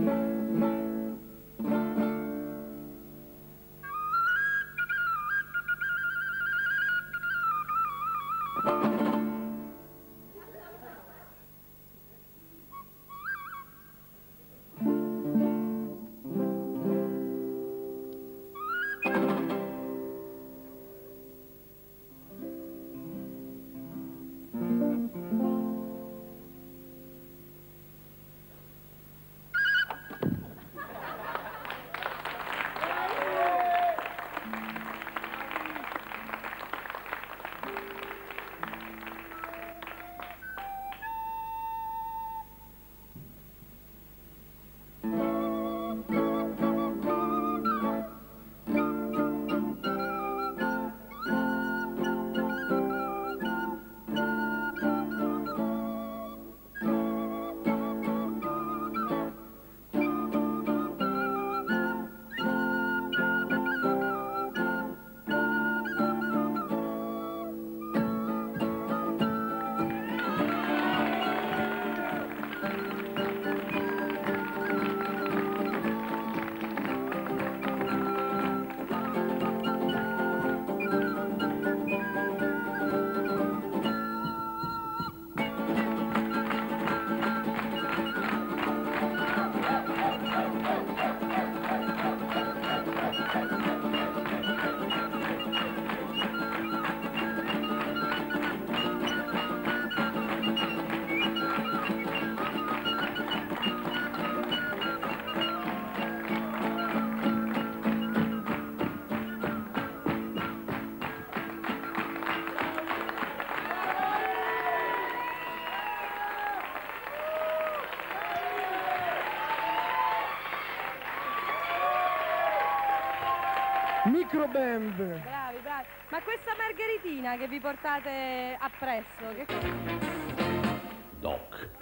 Thank you. Microband. Bravi, bravi. Ma questa margheritina che vi portate appresso, che... Doc.